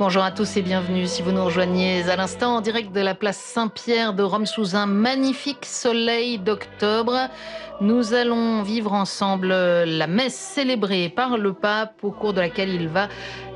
Bonjour à tous et bienvenue si vous nous rejoignez à l'instant en direct de la place Saint-Pierre de Rome sous un magnifique soleil d'octobre. Nous allons vivre ensemble la messe célébrée par le pape au cours de laquelle il va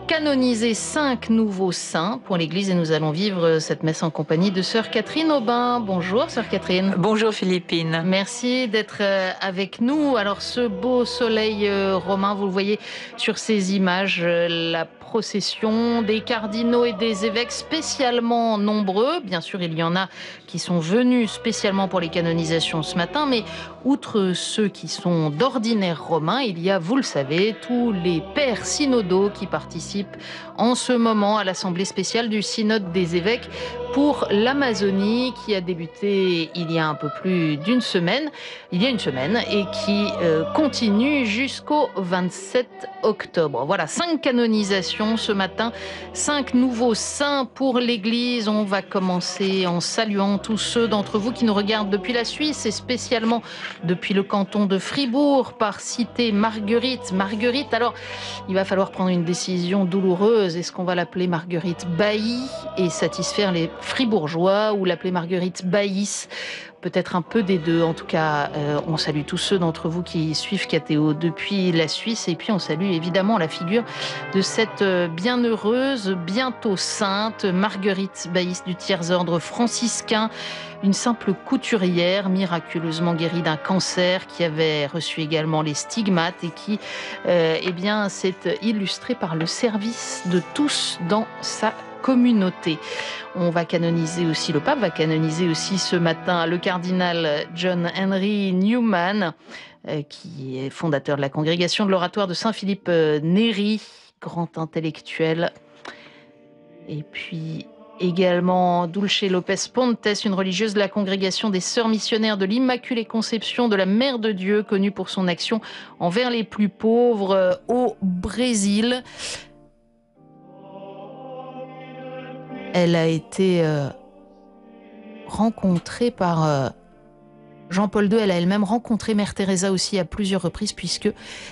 canoniser cinq nouveaux saints pour l'Église et nous allons vivre cette messe en compagnie de sœur Catherine Aubin. Bonjour sœur Catherine. Bonjour Philippine. Merci d'être euh, avec nous. Alors ce beau soleil euh, romain, vous le voyez sur ces images, euh, la procession des cardinaux et des évêques spécialement nombreux. Bien sûr, il y en a qui sont venus spécialement pour les canonisations ce matin, mais outre ceux qui sont d'ordinaire romains, il y a, vous le savez, tous les pères synodaux qui participent en ce moment à l'Assemblée spéciale du Synode des évêques pour l'Amazonie qui a débuté il y a un peu plus d'une semaine, il y a une semaine, et qui euh, continue jusqu'au 27 octobre. Voilà, cinq canonisations ce matin, cinq nouveaux saints pour l'Église. On va commencer en saluant tous ceux d'entre vous qui nous regardent depuis la Suisse et spécialement depuis le canton de Fribourg par cité Marguerite. Marguerite, alors il va falloir prendre une décision douloureuse. Est-ce qu'on va l'appeler Marguerite Bailly et satisfaire les fribourgeois ou l'appeler Marguerite Baïs peut-être un peu des deux. En tout cas, euh, on salue tous ceux d'entre vous qui suivent KTO depuis la Suisse. Et puis, on salue évidemment la figure de cette euh, bienheureuse, bientôt sainte, Marguerite Baïs du tiers-ordre franciscain, une simple couturière miraculeusement guérie d'un cancer qui avait reçu également les stigmates et qui, euh, eh bien, s'est illustrée par le service de tous dans sa communauté. On va canoniser aussi, le pape va canoniser aussi ce matin le cardinal John Henry Newman, euh, qui est fondateur de la congrégation de l'oratoire de Saint-Philippe euh, Néri, grand intellectuel. Et puis également Dulce Lopez Pontes, une religieuse de la congrégation des Sœurs missionnaires de l'Immaculée Conception de la Mère de Dieu, connue pour son action envers les plus pauvres euh, au Brésil. Elle a été euh, rencontrée par euh, Jean-Paul II, elle a elle-même rencontré Mère Teresa aussi à plusieurs reprises puisque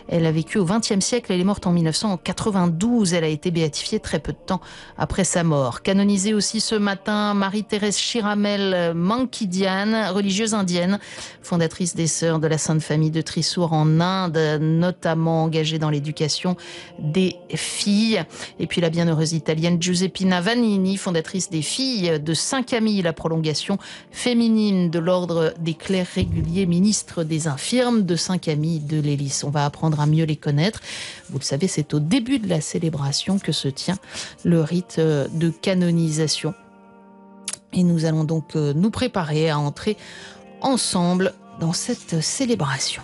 elle a vécu au XXe siècle. Elle est morte en 1992. Elle a été béatifiée très peu de temps après sa mort. Canonisée aussi ce matin, Marie-Thérèse Chiramel Mankidian, religieuse indienne, fondatrice des Sœurs de la Sainte Famille de Trissour en Inde, notamment engagée dans l'éducation des filles. Et puis la bienheureuse italienne Giuseppina Vanini, fondatrice des Filles de Saint-Camille, la prolongation féminine de l'ordre des clercs régulier ministre des Infirmes de Saint-Camille de l'Hélice. On va apprendre à mieux les connaître. Vous le savez, c'est au début de la célébration que se tient le rite euh, de canonisation. Et nous allons donc euh, nous préparer à entrer ensemble dans cette célébration.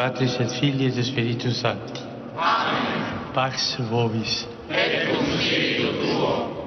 Patris et Filii et Spiritus Sancti. Amen. Pax vobis. Et cum spiritu tuo.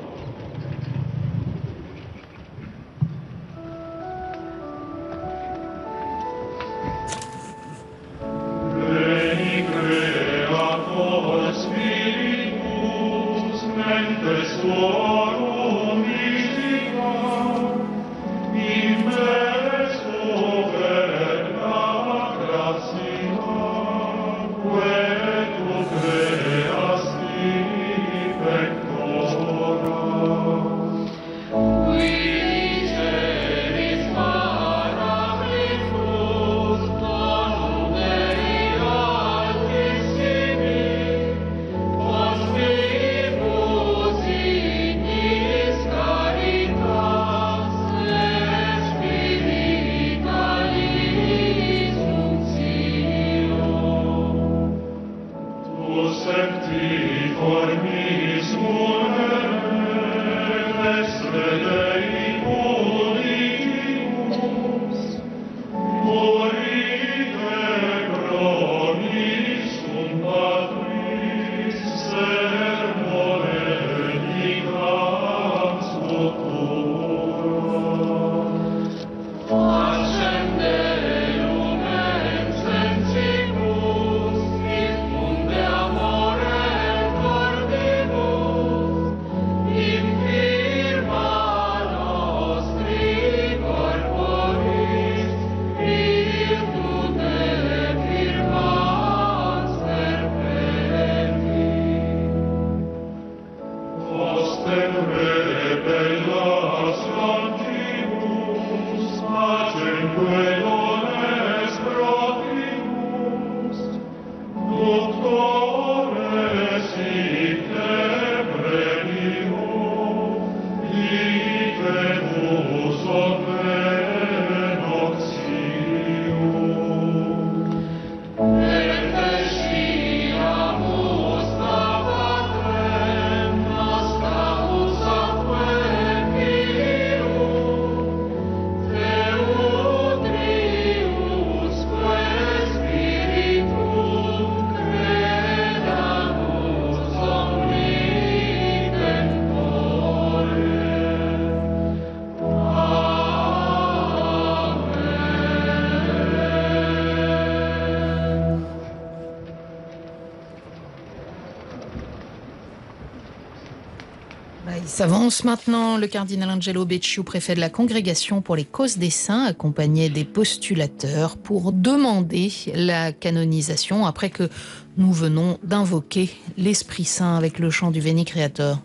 S'avance maintenant. Le cardinal Angelo Becciu, préfet de la congrégation pour les causes des saints, accompagnait des postulateurs pour demander la canonisation après que nous venons d'invoquer l'Esprit Saint avec le chant du Veni Creator.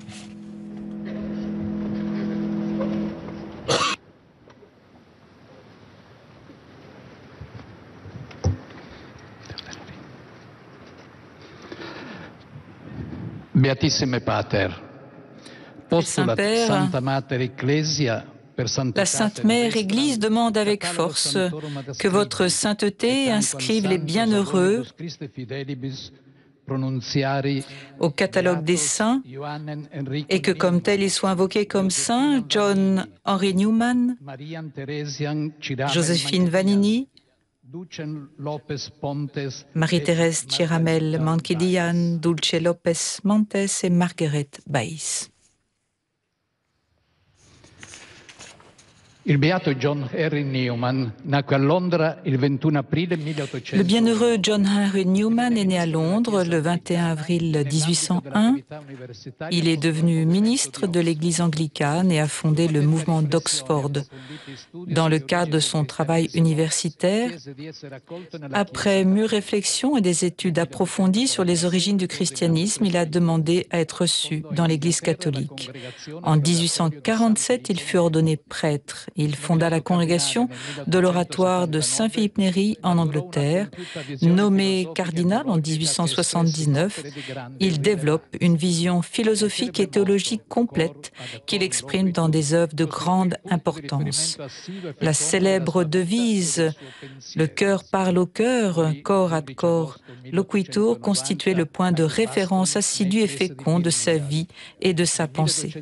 Beatissime Pater, Saint-Père, la Sainte Mère Église demande avec force que votre sainteté inscrive les bienheureux au catalogue des saints et que comme tel ils soient invoqués comme saints John Henry Newman, Joséphine Vanini, Marie-Thérèse Chiramel Manquidian, Dulce Lopez Montes et Marguerite Baïs. Le bienheureux John Henry Newman est né à Londres le 21 avril 1801. Il est devenu ministre de l'Église anglicane et a fondé le mouvement d'Oxford. Dans le cadre de son travail universitaire, après mûre réflexion et des études approfondies sur les origines du christianisme, il a demandé à être reçu dans l'Église catholique. En 1847, il fut ordonné prêtre. Il fonda la congrégation de l'oratoire de Saint-Philippe Néry en Angleterre. Nommé cardinal en 1879, il développe une vision philosophique et théologique complète qu'il exprime dans des œuvres de grande importance. La célèbre devise Le cœur parle au cœur, corps à corps, loquitur constituait le point de référence assidu et fécond de sa vie et de sa pensée.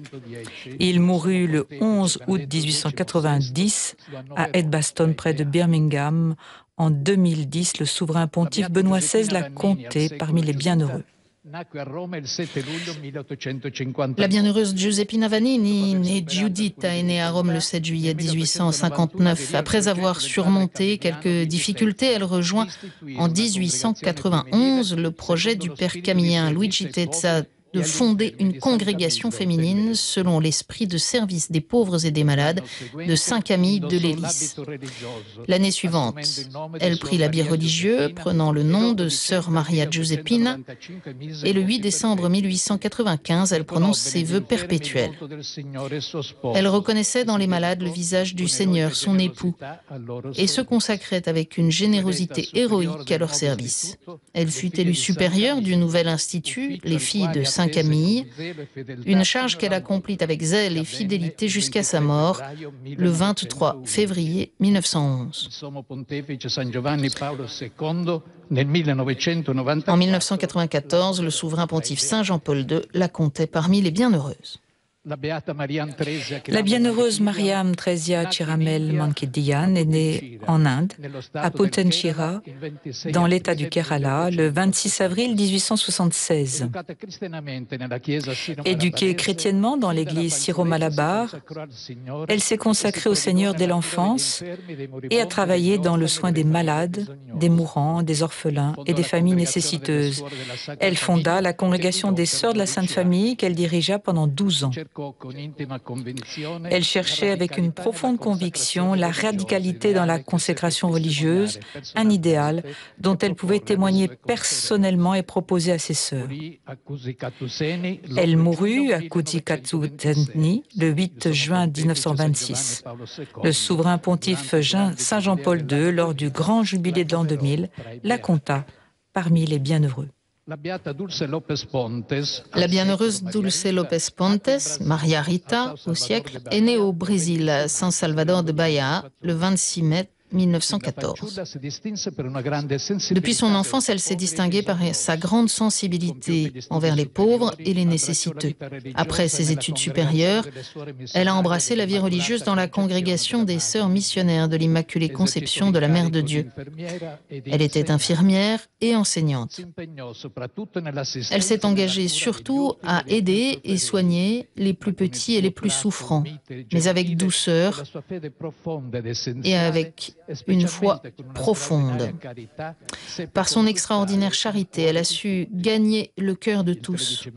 Il mourut le 11 août 1880 à Edgbaston, près de Birmingham. En 2010, le souverain pontife Benoît XVI l'a compté parmi les bienheureux. La bienheureuse Giuseppina Vanini, née Giuditta, est née à Rome le 7 juillet 1859. Après avoir surmonté quelques difficultés, elle rejoint en 1891 le projet du père camillien Luigi Tezza de fonder une congrégation féminine selon l'esprit de service des pauvres et des malades de Saint-Camille de l'Hélice. L'année suivante, elle prit l'habit religieux, prenant le nom de Sœur Maria Giuseppina, et le 8 décembre 1895, elle prononce ses vœux perpétuels. Elle reconnaissait dans les malades le visage du Seigneur, son époux, et se consacrait avec une générosité héroïque à leur service. Elle fut élue supérieure du nouvel institut, les filles de Saint Camille, une charge qu'elle accomplit avec zèle et fidélité jusqu'à sa mort le 23 février 1911. En 1994, le souverain pontife Saint Jean-Paul II la comptait parmi les bienheureuses. La bienheureuse Mariam Tresia Chiramel Mankedian est née en Inde, à Putanchira, dans l'état du Kerala, le 26 avril 1876. Éduquée chrétiennement dans l'église Syro-Malabar, elle s'est consacrée au Seigneur dès l'enfance et a travaillé dans le soin des malades, des mourants, des orphelins et des familles nécessiteuses. Elle fonda la congrégation des Sœurs de la Sainte Famille qu'elle dirigea pendant 12 ans. Elle cherchait avec une profonde conviction la radicalité dans la consécration religieuse, un idéal dont elle pouvait témoigner personnellement et proposer à ses sœurs. Elle mourut à Kutikatsutenni le 8 juin 1926. Le souverain pontife Saint Jean-Paul II, lors du grand jubilé de l'an 2000, la compta parmi les bienheureux. La bienheureuse Dulce Lopez Pontes, Maria Rita, au siècle, est née au Brésil, à San Salvador de Bahia, le 26 mai 1914. Depuis son enfance, elle s'est distinguée par sa grande sensibilité envers les pauvres et les nécessiteux. Après ses études supérieures, elle a embrassé la vie religieuse dans la congrégation des sœurs missionnaires de l'Immaculée Conception de la Mère de Dieu. Elle était infirmière et enseignante. Elle s'est engagée surtout à aider et soigner les plus petits et les plus souffrants, mais avec douceur et avec une foi profonde. Par son extraordinaire charité, elle a su gagner le cœur de tous.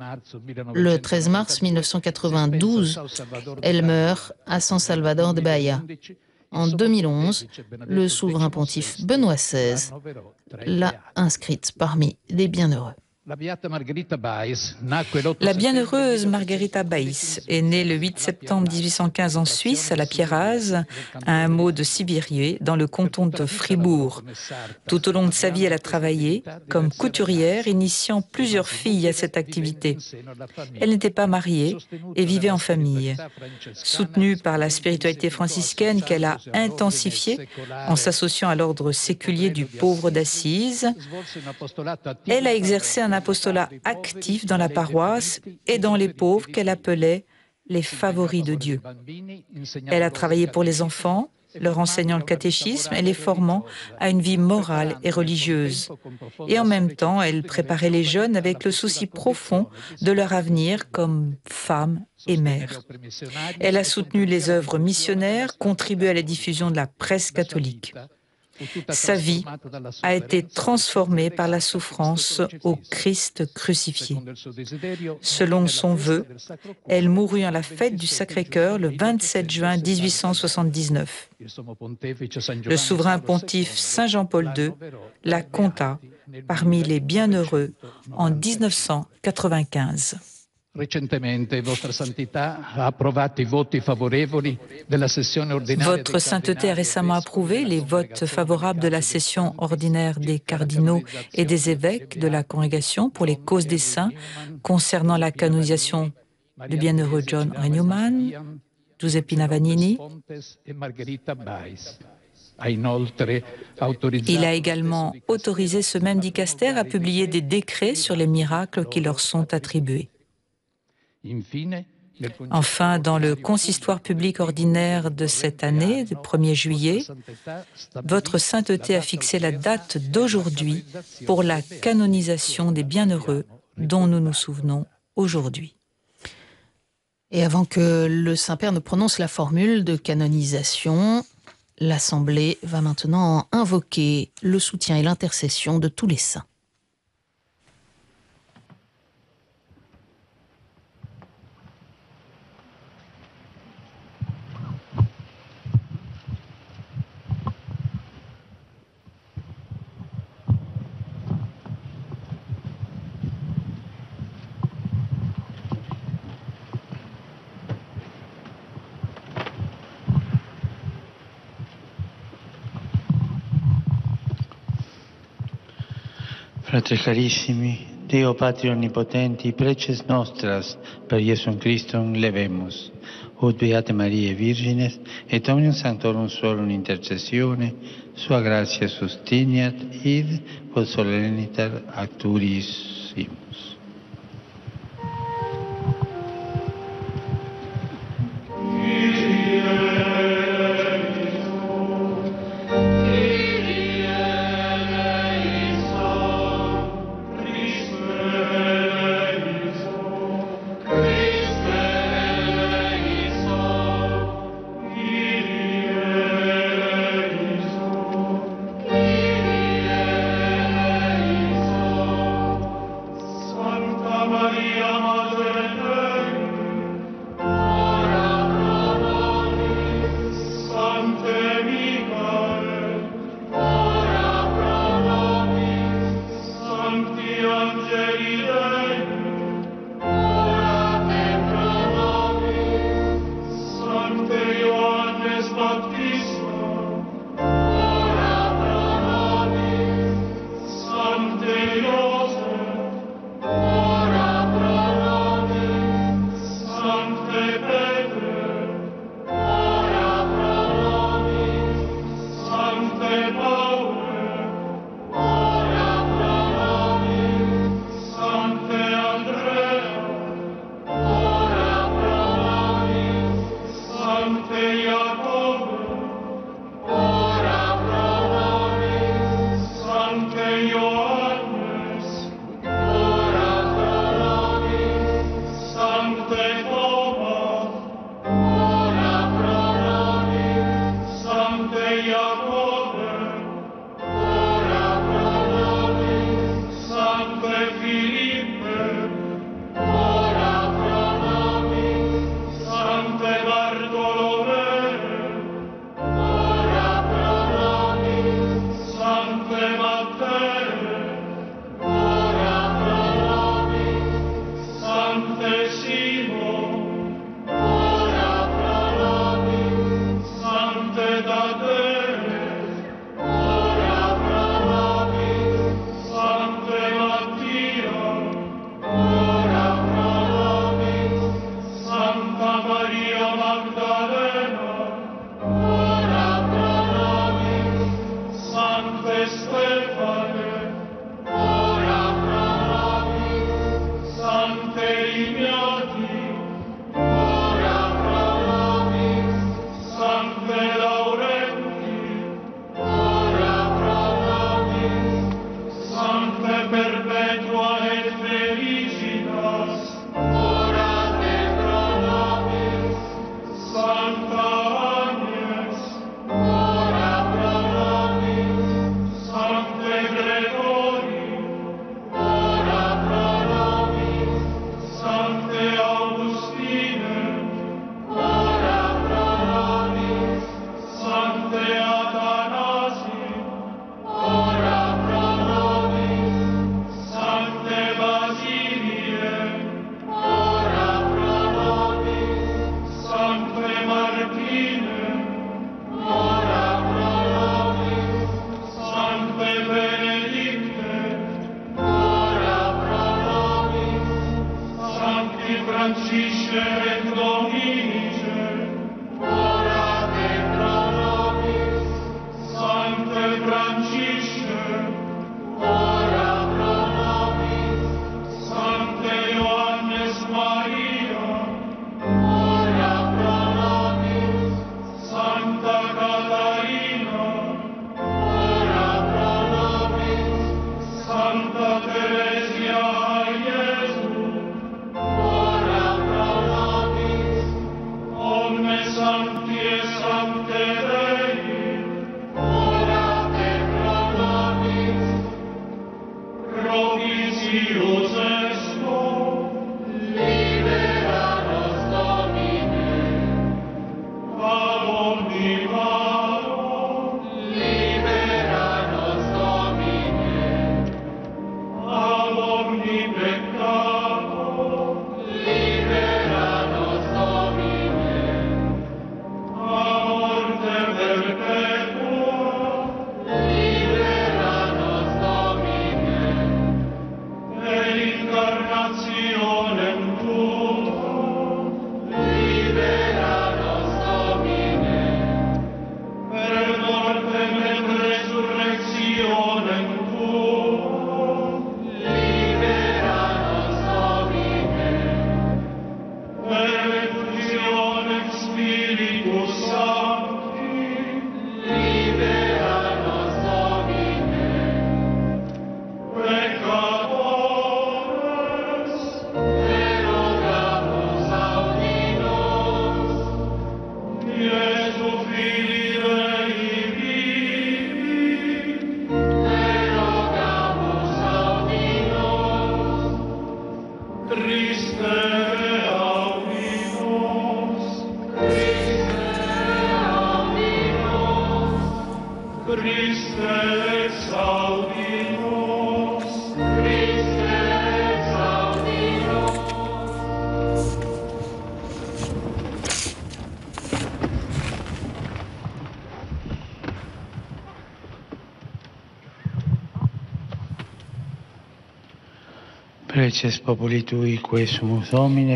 Le 13 mars 1992, elle meurt à San Salvador de Bahia. En 2011, le souverain pontife Benoît XVI l'a inscrite parmi les bienheureux. La bienheureuse Margherita Baïs est née le 8 septembre 1815 en Suisse, à la Pierraz, à un mot de Sibirier, dans le canton de Fribourg. Tout au long de sa vie, elle a travaillé comme couturière, initiant plusieurs filles à cette activité. Elle n'était pas mariée et vivait en famille. Soutenue par la spiritualité franciscaine qu'elle a intensifiée en s'associant à l'ordre séculier du pauvre d'Assise, elle a exercé un apostolat actif dans la paroisse et dans les pauvres qu'elle appelait les favoris de Dieu. Elle a travaillé pour les enfants, leur enseignant le catéchisme et les formant à une vie morale et religieuse. Et en même temps, elle préparait les jeunes avec le souci profond de leur avenir comme femmes et mères. Elle a soutenu les œuvres missionnaires, contribué à la diffusion de la presse catholique. Sa vie a été transformée par la souffrance au Christ crucifié. Selon son vœu, elle mourut à la fête du Sacré-Cœur le 27 juin 1879. Le souverain pontife Saint Jean-Paul II la compta parmi les bienheureux en 1995. Votre Sainteté a récemment approuvé les votes favorables de la session ordinaire des cardinaux et des évêques de la congrégation pour les causes des saints concernant la canonisation du bienheureux John Newman, Giuseppe Navagnini. Il a également autorisé ce même dicaster à publier des décrets sur les miracles qui leur sont attribués. Enfin, dans le consistoire public ordinaire de cette année, du 1er juillet, votre sainteté a fixé la date d'aujourd'hui pour la canonisation des bienheureux dont nous nous souvenons aujourd'hui. Et avant que le Saint-Père ne prononce la formule de canonisation, l'Assemblée va maintenant invoquer le soutien et l'intercession de tous les saints. Fratelli carissimi, Dio Patri Onnipotenti, preces nostras per Iesum Christum levemus, ut Beate Mariae Virgines, et omnium sanctorum solum intercessione, sua gratia sustiniat, id, quod soleniter acturissimus.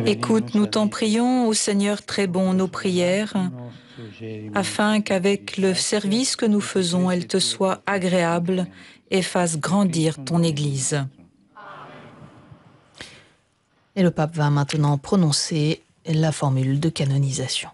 Écoute, nous t'en prions, ô Seigneur très bon, nos prières, afin qu'avec le service que nous faisons, elle te soit agréable et fasse grandir ton Église. Et le pape va maintenant prononcer la formule de canonisation.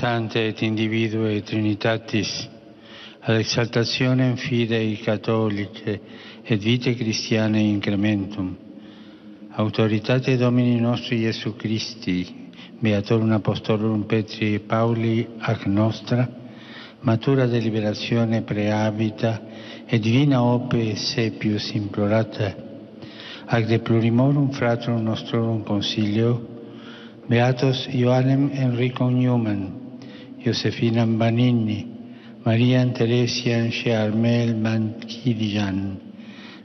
Sancte et individue Trinitatis, ad exaltationem fidei catholice et vitae Christianae incrementum, autoritate Domini nostri Iesu Christi, Beatorum Apostolorum Petri et Pauli ac nostra, matura deliberazione preabita et divina ope sepius implorata, ac de plurimorum fratrum nostrorum consilio, Beatos Ioannem Enrico Newman, Josefina Banini, Maria Teresia Charmel Manchidian,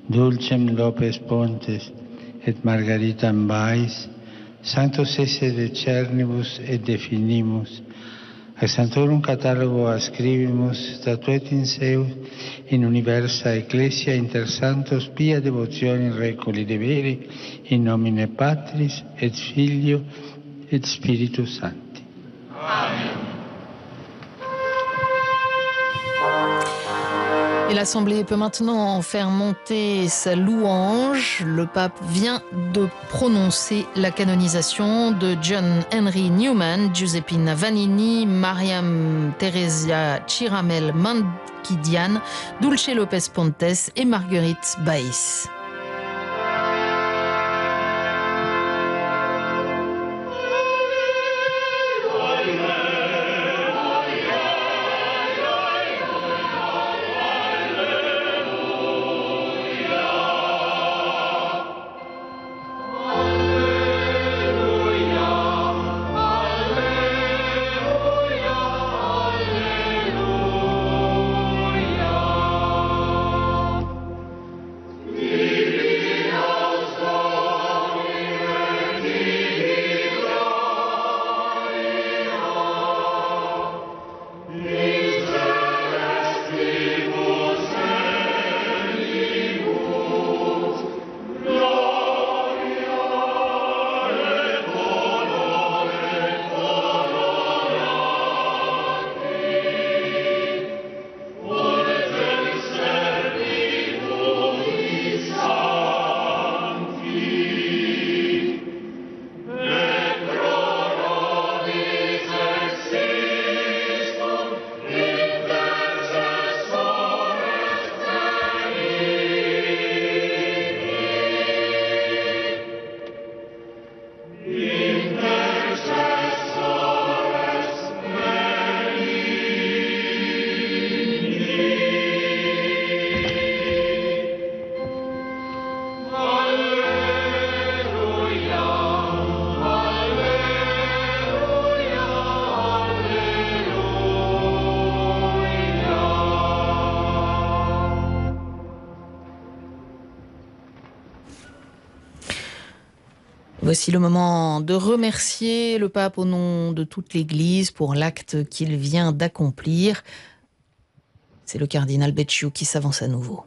Dulcem Lopez Pontes et Margarita Ambais, Sanctos esse de cernibus et definimus, a santorum catalogo ascribimus statuet in seus in universa ecclesia inter santos pia devotioni recoli deveri in nomine Patris et Filio et Spiritus Sancti. Amen. Et l'Assemblée peut maintenant faire monter sa louange. Le pape vient de prononcer la canonisation de John Henry Newman, Giuseppina Vanini, Mariam Teresia Chiramel Mankidian, Dulce Lopez Pontes et Marguerite Baïs. Le moment de remercier le pape au nom de toute l'Église pour l'acte qu'il vient d'accomplir. C'est le cardinal Becciu qui s'avance à nouveau.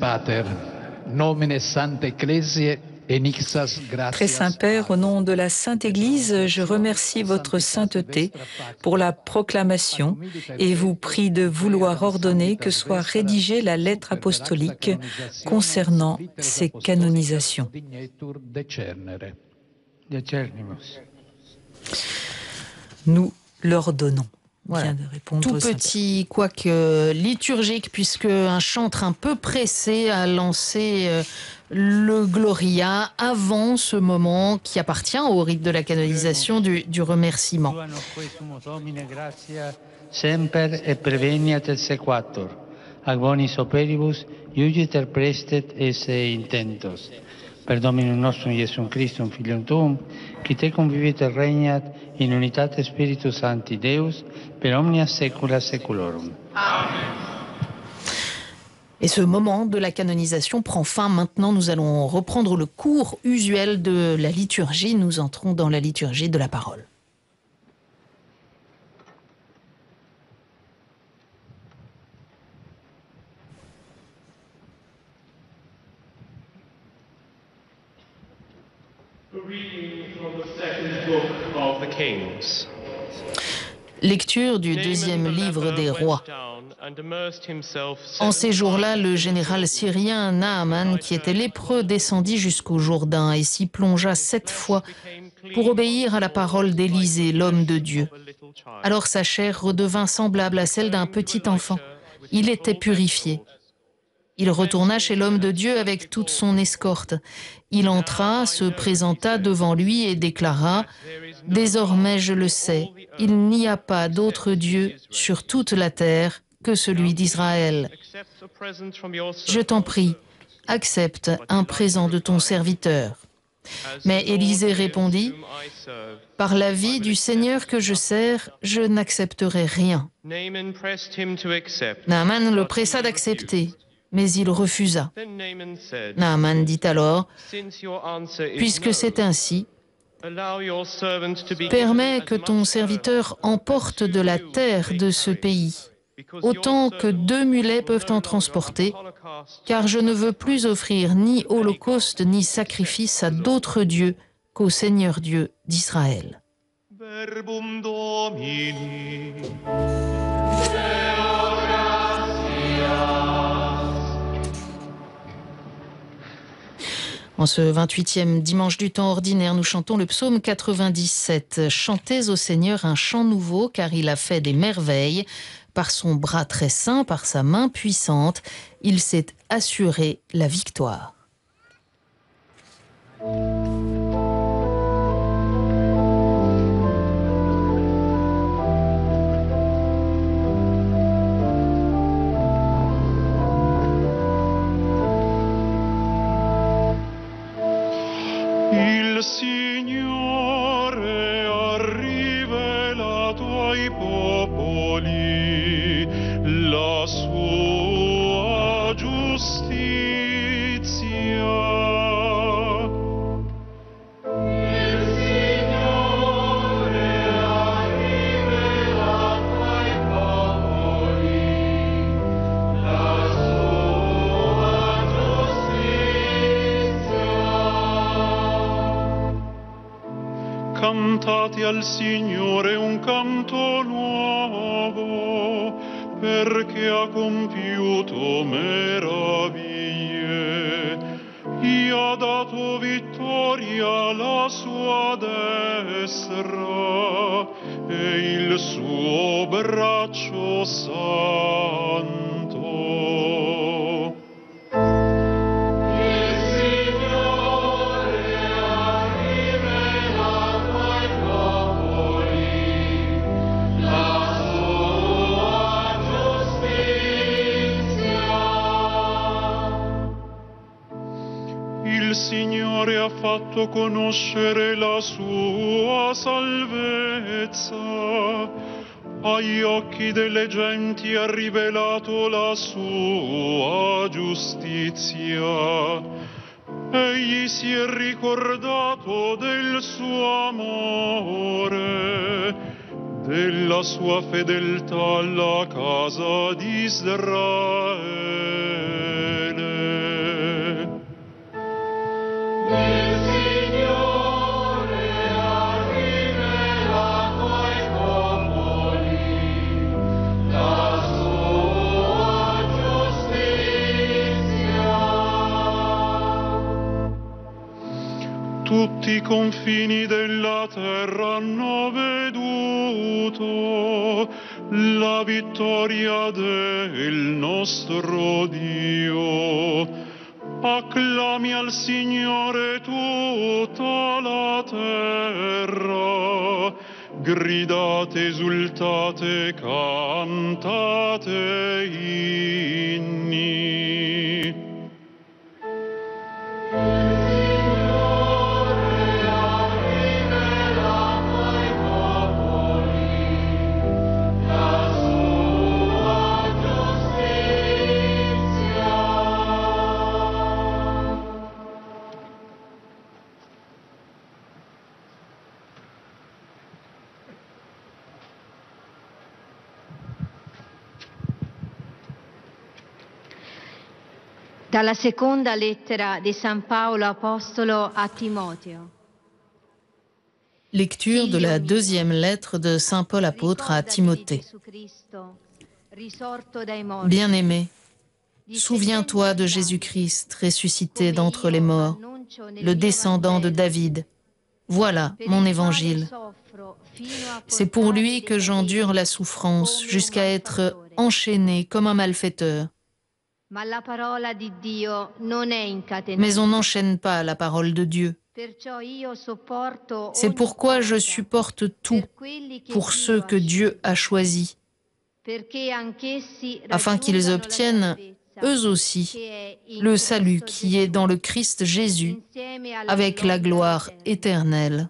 Pater, nomine. Très Saint-Père, au nom de la Sainte Église, je remercie votre sainteté pour la proclamation et vous prie de vouloir ordonner que soit rédigée la lettre apostolique concernant ces canonisations. Nous leur donnons. Voilà. Vient de répondre Tout petit, quoique liturgique, puisque un chantre un peu pressé a lancé euh, le Gloria avant ce moment qui appartient au rite de la canonisation du, du remerciement. Tua quesumus Domine gratia semper et preveniat et sequatur. Ac bonis operibus iugiter prestet esse intentos. Per Dominum nostrum Iesum Christum, Filium Tuum, qui te convivit et regnat in unitate Spiritus Sancti Deus, per omnia saecula saeculorum. Et ce moment de la canonisation prend fin. Maintenant, nous allons reprendre le cours usuel de la liturgie. Nous entrons dans la liturgie de la parole. Lecture du deuxième livre des rois. En ces jours-là, le général syrien Naaman, qui était lépreux, descendit jusqu'au Jourdain et s'y plongea sept fois pour obéir à la parole d'Élisée, l'homme de Dieu. Alors sa chair redevint semblable à celle d'un petit enfant. Il était purifié. Il retourna chez l'homme de Dieu avec toute son escorte. Il entra, se présenta devant lui et déclara, Désormais je le sais, il n'y a pas d'autre Dieu sur toute la terre que celui d'Israël. Je t'en prie, accepte un présent de ton serviteur. Mais Élisée répondit, Par la vie du Seigneur que je sers, je n'accepterai rien. Naaman le pressa d'accepter, mais il refusa. Naaman dit alors, Puisque c'est ainsi, permets que ton serviteur emporte de la terre de ce pays autant que deux mulets peuvent en transporter, car je ne veux plus offrir ni holocauste ni sacrifice à d'autres dieux qu'au Seigneur Dieu d'Israël. En ce 28e dimanche du temps ordinaire, nous chantons le psaume 97. Chantez au Seigneur un chant nouveau, car il a fait des merveilles. Par son bras très saint, par sa main puissante, il s'est assuré la victoire. Signore un canto nuovo, perché ha compiuto meraviglie. Fatto conoscere la sua salvezza. Agli occhi delle genti ha rivelato la sua giustizia. Egli si è ricordato del suo amore, della sua fedeltà alla casa di Israele. Tutti i confini della terra hanno veduto la vittoria del nostro Dio. Acclami al Signore tutta la terra, gridate, esultate, cantate inni. Dalla seconda lettera di San Paolo Apostolo a Timoteo. Lecture de la deuxième lettre de Saint Paul apôtre à Timothée. Bien-aimé, souviens-toi de Jésus-Christ ressuscité d'entre les morts, le descendant de David. Voilà mon évangile. C'est pour lui que j'endure la souffrance jusqu'à être enchaîné comme un malfaiteur. Mais on n'enchaîne pas la parole de Dieu. C'est pourquoi je supporte tout pour ceux que Dieu a choisis, afin qu'ils obtiennent eux aussi, le salut qui est dans le Christ Jésus, avec la gloire éternelle.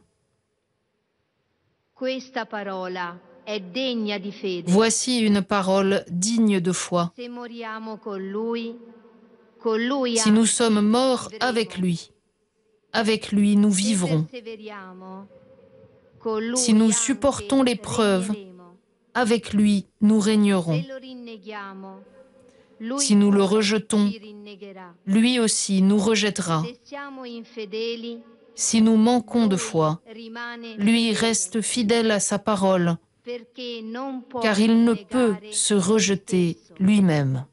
Voici une parole digne de foi. Si nous sommes morts avec lui, avec lui nous vivrons. Si nous supportons l'épreuve, avec lui nous régnerons. Si nous le rejetons, lui aussi nous rejettera. Si nous manquons de foi, lui reste fidèle à sa parole, car il ne peut se rejeter lui-même.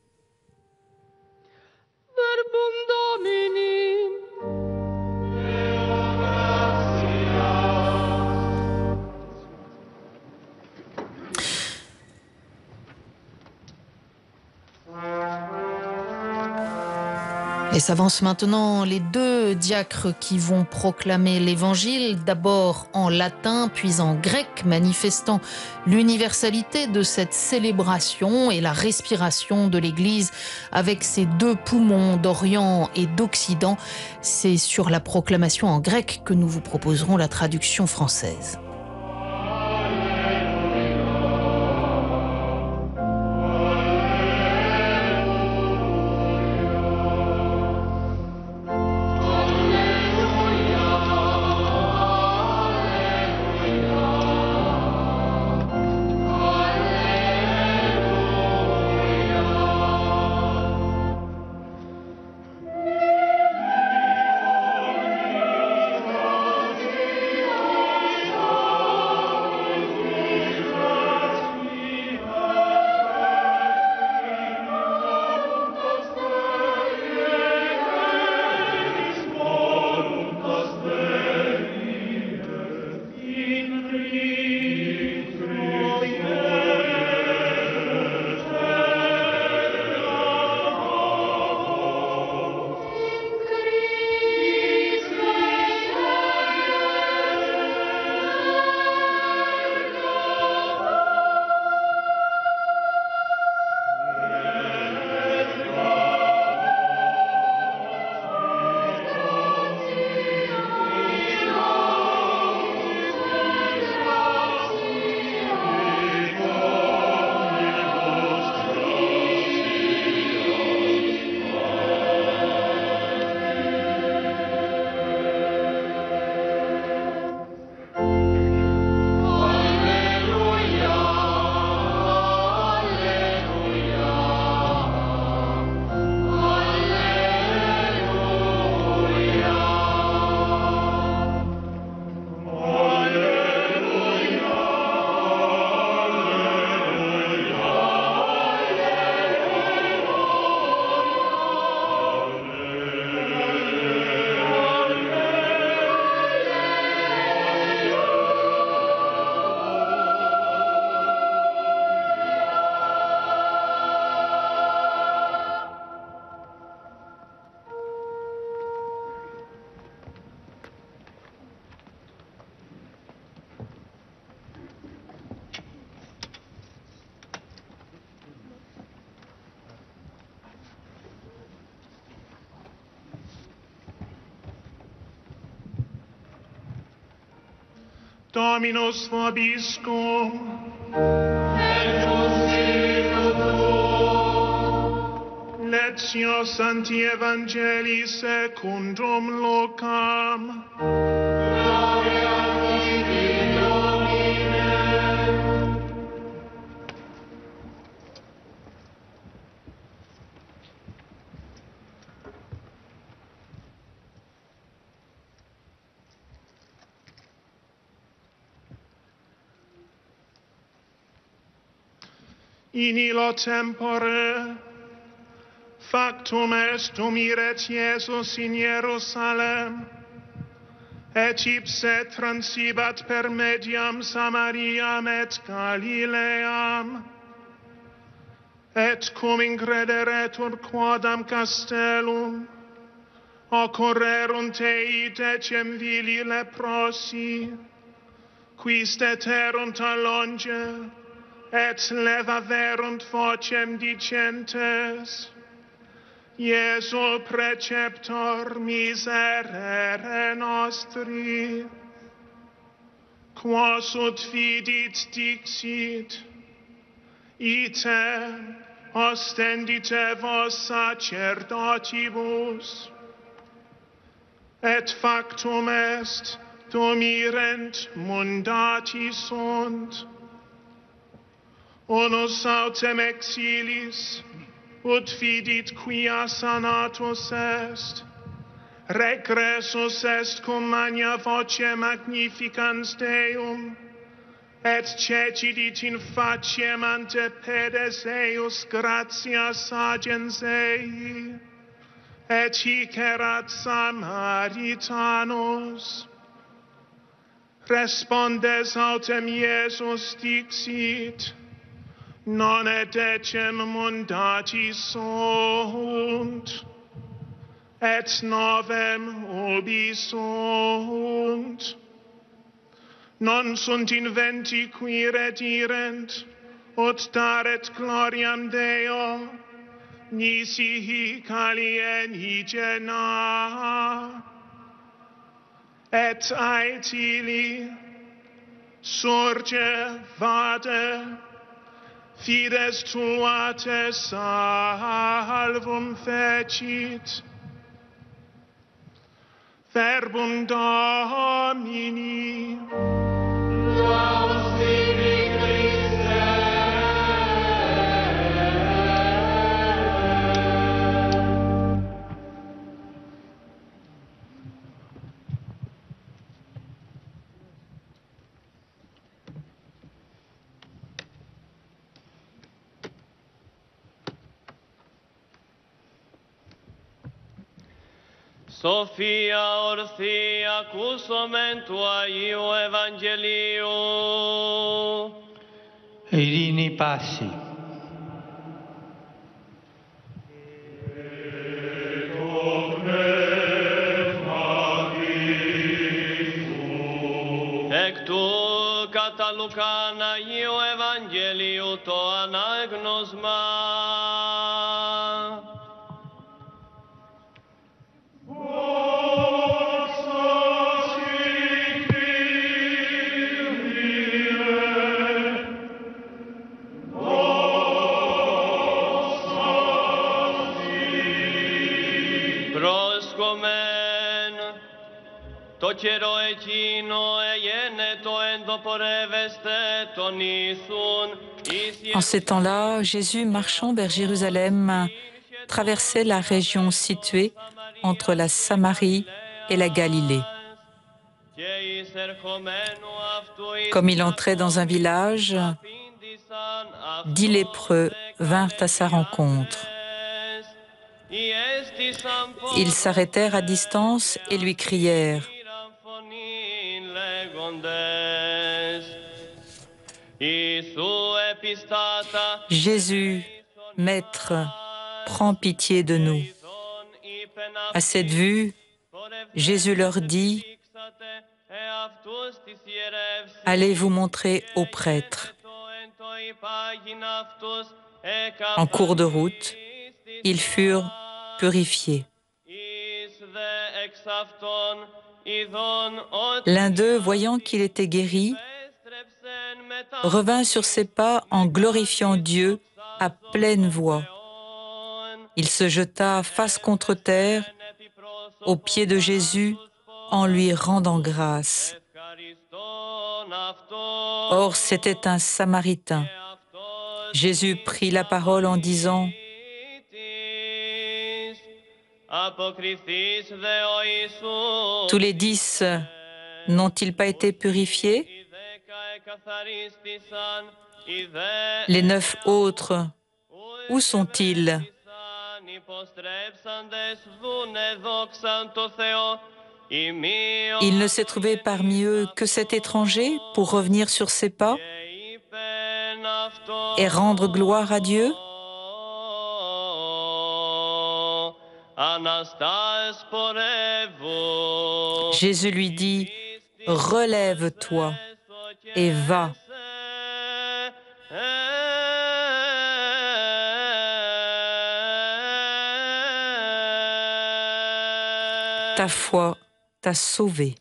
Et s'avancent maintenant les deux diacres qui vont proclamer l'évangile, d'abord en latin, puis en grec, manifestant l'universalité de cette célébration et la respiration de l'Église avec ses deux poumons d'Orient et d'Occident. C'est sur la proclamation en grec que nous vous proposerons la traduction française. Dominus vobiscum. Et Lectio Sancti Evangelii secundum locam. in illo tempore. Factum est umiret Iesus in Jerusalem. Et ipse transibat per mediam Samariam et Galileam. Et cum increderetur quodam castellum occorrerunt ei decem vili leprosi quis deterunt a longe et levaverunt vocem dicentes, Iesu preceptor miserere nostri, quos ut fidit dixit, ite ostendite vos sacerdotibus, et factum est, tum irent mundati sunt, Onus autem exilis, ut fidit quia sanatus est, regressus est cum magna voce magnificans Deum, et cecidit in faciem ante pedes eius gratias agens ei, et hic erat Samaritanus. Respondes autem Iesus dixit, non et ecem mundati sunt, et novem ubi sunt. Non sunt inventi qui retirent, ut daret gloriam Deo, nisi hic alien igena, et aetili, surge vade, fides tua te salvum fecit. Verbum Domini. Laus Σοφία ορθή ακούσομεν του Αγίου Ευαγγελίου. Ειρήνη πάση. Εκ του Λουκάν Αγίου Ευαγγελίου το ανάγνωσμα καιρό εκείνο εγένε το ενδοπορεύεστε τον Ιησούν En ces temps-là, Jésus, marchant vers Jérusalem, traversait la région située entre la Samarie et la Galilée. Comme il entrait dans un village, dix lépreux vinrent à sa rencontre. Ils s'arrêtèrent à distance et lui crièrent Jésus, Maître, prends pitié de nous. À cette vue, Jésus leur dit Allez vous montrer au prêtre. En cours de route, ils furent purifiés. L'un d'eux, voyant qu'il était guéri, revint sur ses pas en glorifiant Dieu à pleine voix. Il se jeta face contre terre aux pieds de Jésus en lui rendant grâce. Or, c'était un Samaritain. Jésus prit la parole en disant, Tous les dix n'ont-ils pas été purifiés? Les neuf autres, où sont-ils? Il ne s'est trouvé parmi eux que cet étranger pour revenir sur ses pas et rendre gloire à Dieu? Jésus lui dit, relève-toi et va. Ta foi t'a sauvé.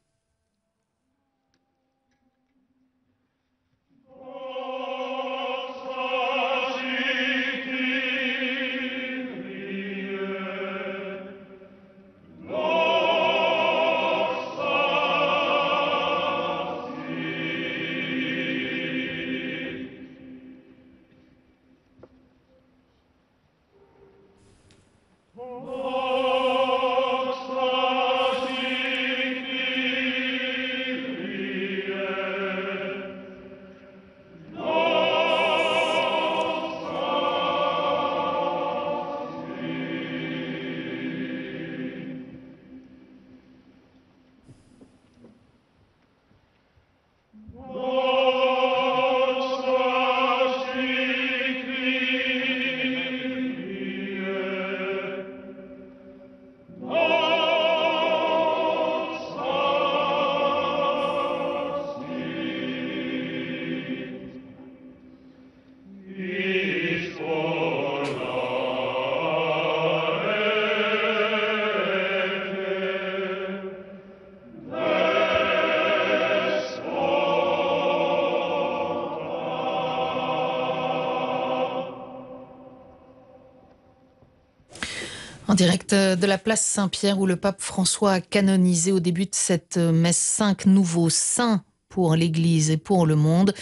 Direct euh, de la place Saint-Pierre où le pape François a canonisé au début de cette euh, messe cinq nouveaux saints pour l'Église et pour le monde.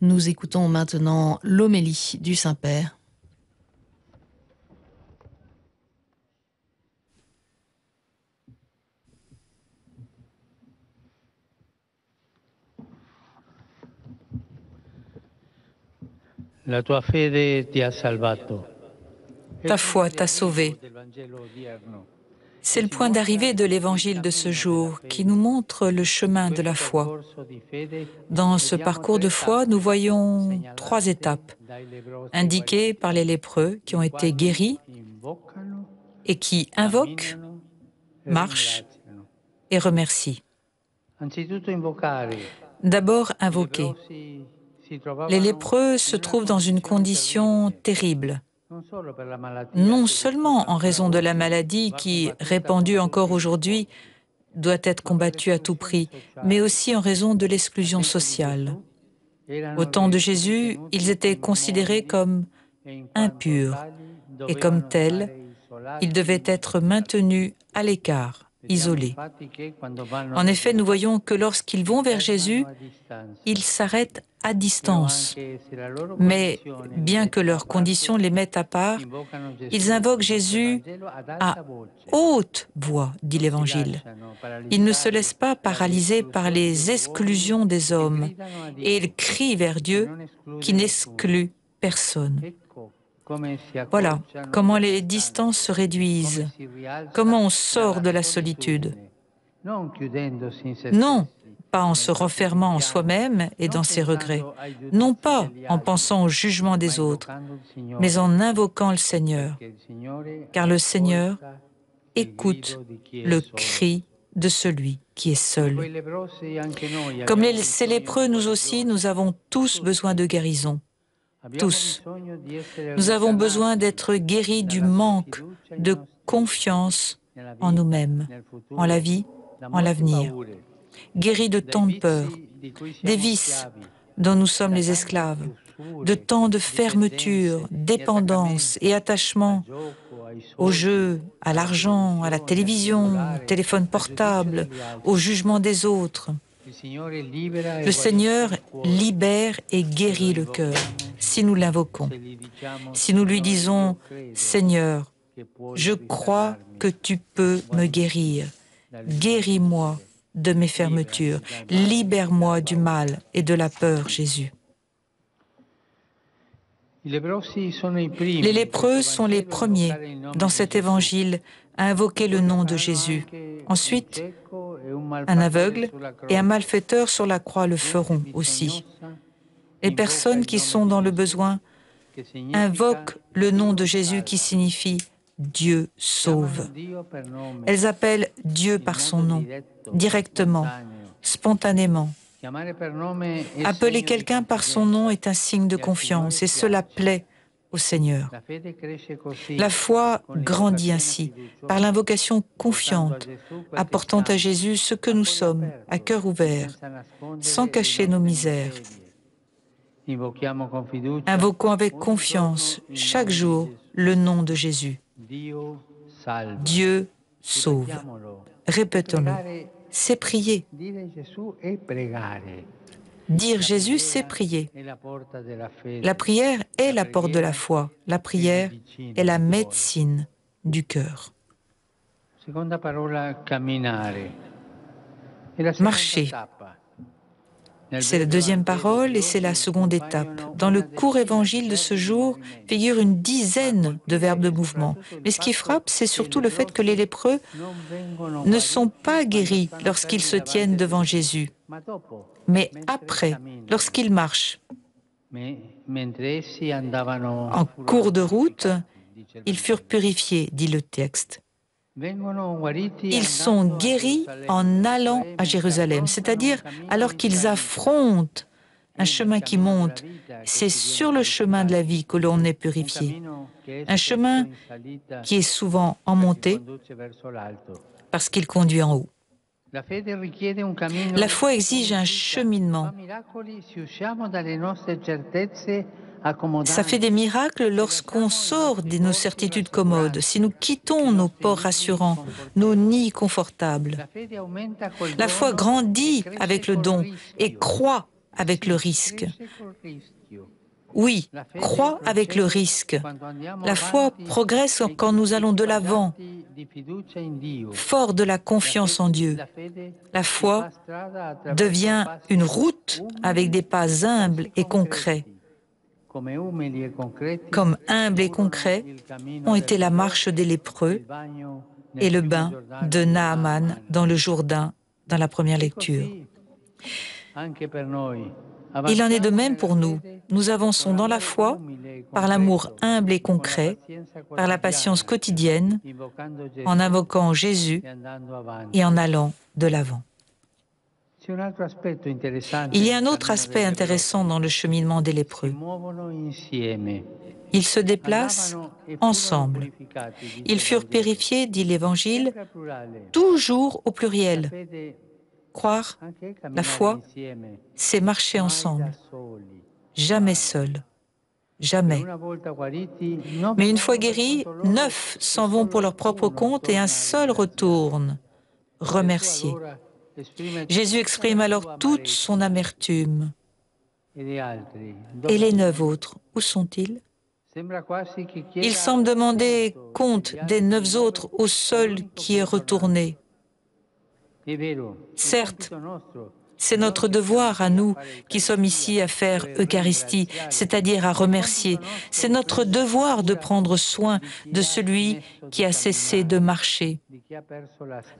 Nous écoutons maintenant l'homélie du Saint-Père. La tua fede ti ha salvato. Ta foi t'a sauvé. C'est le point d'arrivée de l'évangile de ce jour qui nous montre le chemin de la foi. Dans ce parcours de foi, nous voyons trois étapes indiquées par les lépreux qui ont été guéris et qui invoquent, marchent et remercient. D'abord, invoquer. Les lépreux se trouvent dans une condition terrible non seulement en raison de la maladie qui, répandue encore aujourd'hui, doit être combattue à tout prix, mais aussi en raison de l'exclusion sociale. Au temps de Jésus, ils étaient considérés comme impurs et comme tels, ils devaient être maintenus à l'écart, isolés. En effet, nous voyons que lorsqu'ils vont vers Jésus, ils s'arrêtent à distance. Mais bien que leurs conditions les mettent à part, ils invoquent Jésus à haute voix, dit l'Évangile. Ils ne se laissent pas paralyser par les exclusions des hommes et ils crient vers Dieu qui n'exclut personne. Voilà comment les distances se réduisent, comment on sort de la solitude. Non, pas en se renfermant en soi-même et dans ses regrets, non pas en pensant au jugement des autres, mais en invoquant le Seigneur, car le Seigneur écoute le cri de celui qui est seul. Comme ces lépreux, nous aussi, nous avons tous besoin de guérison. Tous. Nous avons besoin d'être guéris du manque de confiance en nous-mêmes, en la vie, en l'avenir guéris de tant de peurs, des vices dont nous sommes les esclaves, de tant de fermeture, dépendance et attachement au jeu, à l'argent, à la télévision, au téléphone portable, au jugement des autres. Le Seigneur libère et guérit le cœur si nous l'invoquons. Si nous lui disons, Seigneur, je crois que tu peux me guérir. Guéris-moi de mes fermetures. Libère-moi du mal et de la peur, Jésus. Les lépreux sont les premiers dans cet évangile à invoquer le nom de Jésus. Ensuite, un aveugle et un malfaiteur sur la croix le feront aussi. Les personnes qui sont dans le besoin invoquent le nom de Jésus qui signifie Dieu sauve. Elles appellent Dieu par son nom, directement, spontanément. Appeler quelqu'un par son nom est un signe de confiance et cela plaît au Seigneur. La foi grandit ainsi par l'invocation confiante, apportant à Jésus ce que nous sommes, à cœur ouvert, sans cacher nos misères. Invoquons avec confiance chaque jour le nom de Jésus. Dieu sauve. Répétons-le. C'est prier. Dire Jésus, c'est prier. La prière est la porte de la foi. La prière est la médecine du cœur. Marcher. C'est la deuxième parole et c'est la seconde étape. Dans le court évangile de ce jour figure une dizaine de verbes de mouvement. Mais ce qui frappe, c'est surtout le fait que les lépreux ne sont pas guéris lorsqu'ils se tiennent devant Jésus, mais après, lorsqu'ils marchent. En cours de route, ils furent purifiés, dit le texte. Ils sont guéris en allant à Jérusalem, c'est-à-dire alors qu'ils affrontent un chemin qui monte. C'est sur le chemin de la vie que l'on est purifié. Un chemin qui est souvent en montée parce qu'il conduit en haut. La foi exige un cheminement. Ça fait des miracles lorsqu'on sort de nos certitudes commodes, si nous quittons nos ports rassurants, nos nids confortables. La foi grandit avec le don et croît avec le risque. Oui, croît avec le risque. La foi progresse quand nous allons de l'avant, fort de la confiance en Dieu. La foi devient une route avec des pas humbles et concrets. Comme humbles et concrets ont été la marche des lépreux et le bain de Naaman dans le Jourdain dans la première lecture. Il en est de même pour nous. Nous avançons dans la foi, par l'amour humble et concret, par la patience quotidienne, en invoquant Jésus et en allant de l'avant. Il y a un autre aspect intéressant dans le cheminement des lépreux. Ils se déplacent ensemble. Ils furent purifiés, dit l'Évangile, toujours au pluriel. Croire, la foi, c'est marcher ensemble, jamais seul, jamais. Mais une fois guéris, neuf s'en vont pour leur propre compte et un seul retourne, remercier. Jésus exprime alors toute son amertume. Et les neuf autres, où sont-ils? Il semble demander compte des neuf autres au seul qui est retourné. Certes, c'est notre devoir à nous qui sommes ici à faire Eucharistie, c'est-à-dire à remercier. C'est notre devoir de prendre soin de celui qui a cessé de marcher,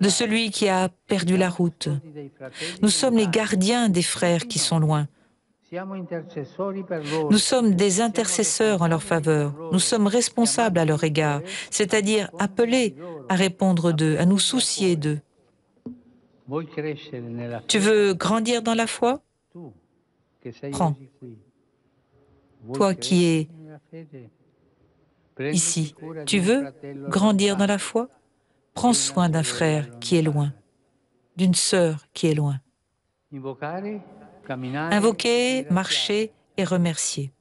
de celui qui a perdu la route. Nous sommes les gardiens des frères qui sont loin. Nous sommes des intercesseurs en leur faveur. Nous sommes responsables à leur égard, c'est-à-dire appelés à répondre d'eux, à nous soucier d'eux. Tu veux grandir dans la foi? Prends. Toi qui es ici, tu veux grandir dans la foi? Prends soin d'un frère qui est loin, d'une sœur qui est loin. Invoquer, marcher et remercier.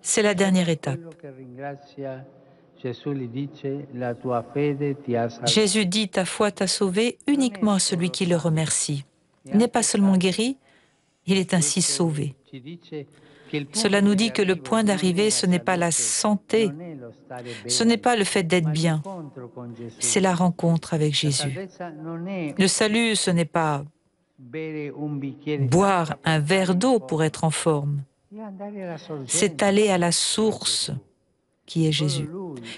C'est la dernière étape. Jésus dit, ta foi t'a sauvé uniquement à celui qui le remercie. Il n'est pas seulement guéri, il est ainsi sauvé. Cela nous dit que le point d'arrivée, ce n'est pas la santé, ce n'est pas le fait d'être bien, c'est la rencontre avec Jésus. Le salut, ce n'est pas boire un verre d'eau pour être en forme, c'est aller à la source qui est Jésus.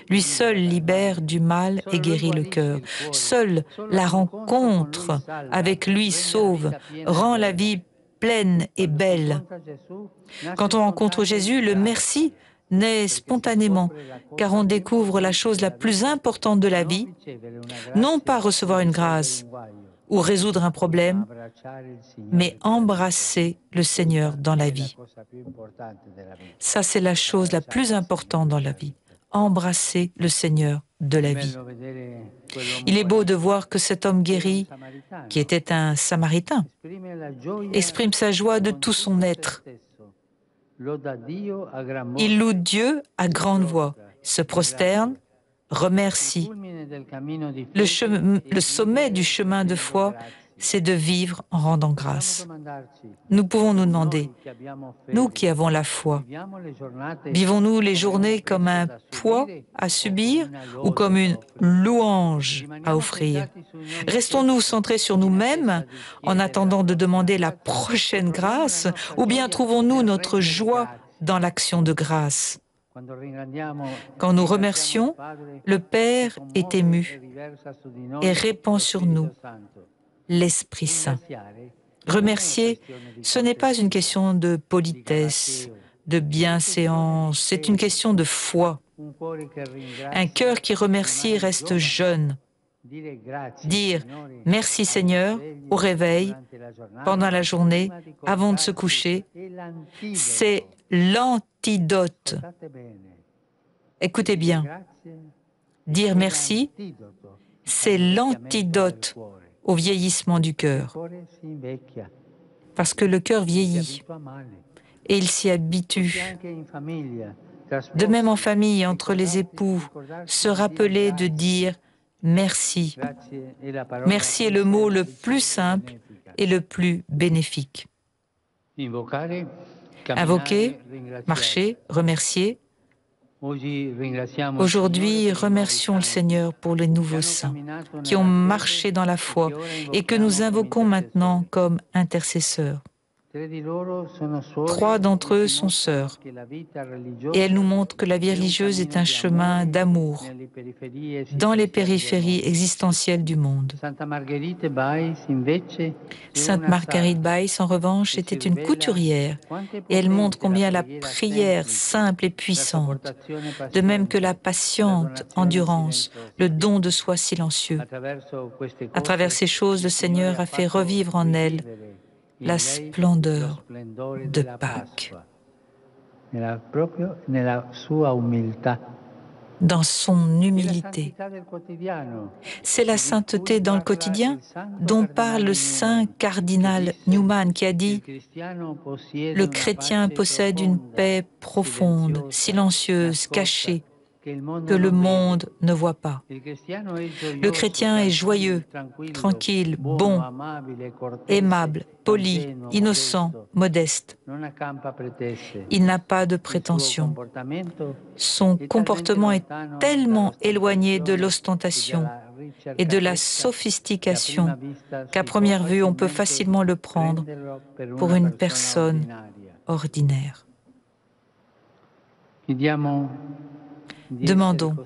Lui seul libère du mal et guérit le cœur. Seule la rencontre avec lui sauve, rend la vie pleine et belle. Quand on rencontre Jésus, le merci naît spontanément, car on découvre la chose la plus importante de la vie, non pas recevoir une grâce, ou résoudre un problème, mais embrasser le Seigneur dans la vie. Ça, c'est la chose la plus importante dans la vie. Embrasser le Seigneur de la vie. Il est beau de voir que cet homme guéri, qui était un Samaritain, exprime sa joie de tout son être. Il loue Dieu à grande voix, se prosterne, remercie. Le, le sommet du chemin de foi c'est de vivre en rendant grâce. Nous pouvons nous demander, nous qui avons la foi, vivons-nous les journées comme un poids à subir ou comme une louange à offrir? Restons-nous centrés sur nous-mêmes en attendant de demander la prochaine grâce ou bien trouvons-nous notre joie dans l'action de grâce? Quand nous remercions, le Père est ému et répand sur nous l'Esprit Saint. Remercier, ce n'est pas une question de politesse, de bienséance, c'est une question de foi. Un cœur qui remercie reste jeune. Dire merci Seigneur au réveil, pendant la journée, avant de se coucher, c'est l'antidote. Écoutez bien, dire merci, c'est l'antidote au vieillissement du cœur. Parce que le cœur vieillit et il s'y habitue. De même en famille, entre les époux, se rappeler de dire merci. Merci est le mot le plus simple et le plus bénéfique. Invoquer, marcher, remercier, Aujourd'hui, remercions le Seigneur pour les nouveaux saints qui ont marché dans la foi et que nous invoquons maintenant comme intercesseurs. Trois d'entre eux sont sœurs et elles nous montrent que la vie religieuse est un chemin d'amour dans les périphéries existentielles du monde. Sainte Marguerite Baïs, en revanche, était une couturière et elle montre combien la prière simple et puissante, de même que la patiente endurance, le don de soi silencieux. À travers ces choses, le Seigneur a fait revivre en elle la splendeur de Pâques. Dans son humilité. C'est la sainteté dans le quotidien dont parle le saint cardinal Newman qui a dit Le chrétien possède une paix profonde, silencieuse, cachée, que le monde ne voit pas. Le chrétien est joyeux, tranquille, bon, aimable, poli, innocent, modeste. Il n'a pas de prétention. Son comportement est tellement éloigné de l'ostentation et de la sophistication qu'à première vue, on peut facilement le prendre pour une personne ordinaire. Demandons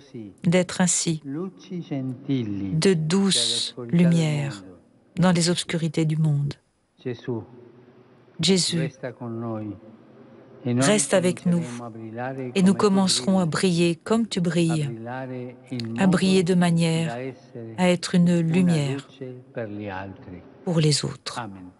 d'être ainsi, de douce lumière dans les obscurités du monde. Jésus reste avec nous et nous commencerons à briller comme tu brilles, à briller de manière à être une lumière pour les autres. Amen.